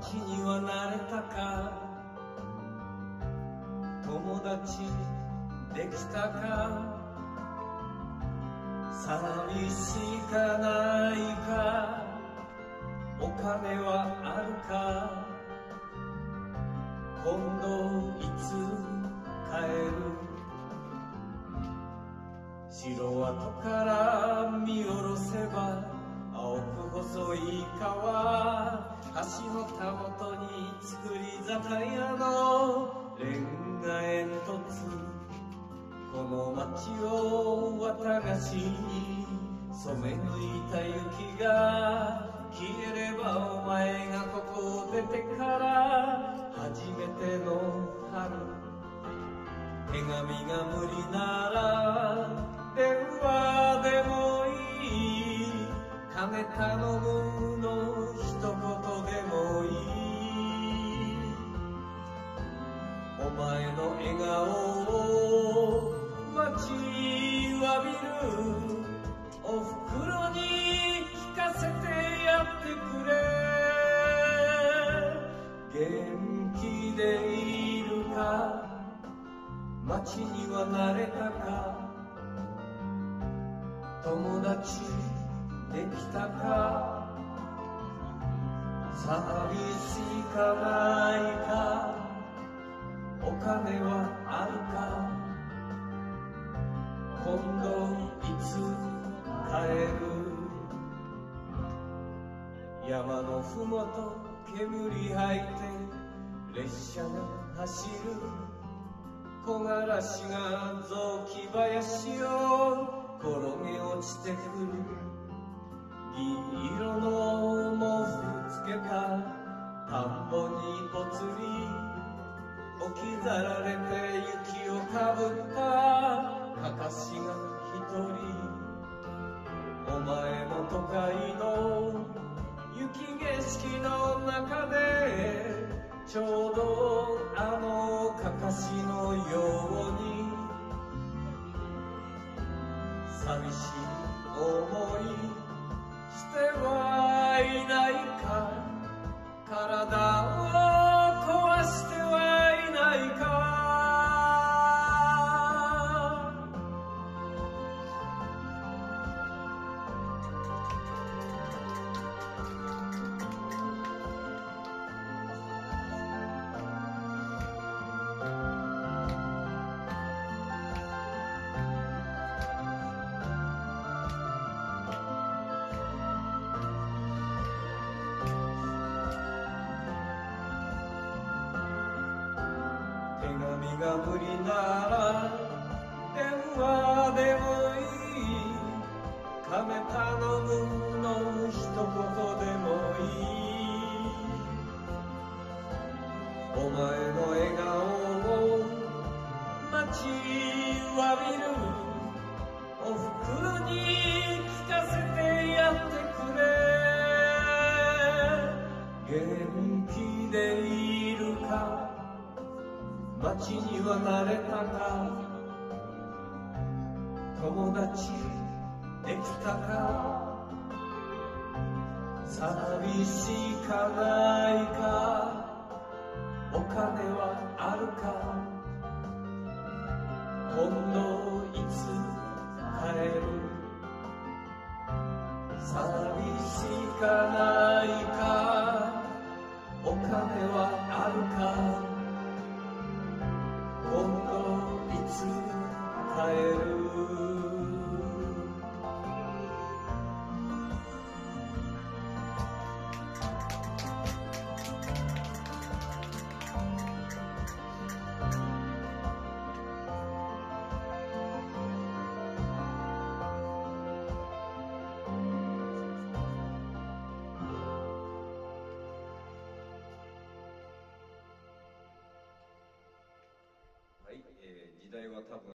街には慣れたか？友達できたか？寂しかないか？お金はあるか？今度いつ帰る？城跡から見下ろせば青く細い川橋のたもとに作り酒屋のレンガ煙突この街を綿菓子に染め抜いた雪が消えればお前がここを出てから初めての春。手紙が無理なら電話でもいい。金頼むの一言顔を待ちわびる。おふくろに聞かせてやってくれ。元気でいるか。街には慣れたか。友達できたか。寂しいかないか。お金は山のふもと煙吐いて列車が走る木枯らしが雑木林を転げ落ちてくる。銀色の毛布つけた田んぼにぽつり置き去られて雪をかぶったかかしが一人。お前も都会の雪景色の中でちょうどあのかかしのように寂しい思いしては身が無理なら電話でもいい。亀頼むの一言でもいい。街には慣れたか。友達できたか。寂しいかないか。お金はあるか。今度いつ帰る。寂しいかないか。お金は時代は多分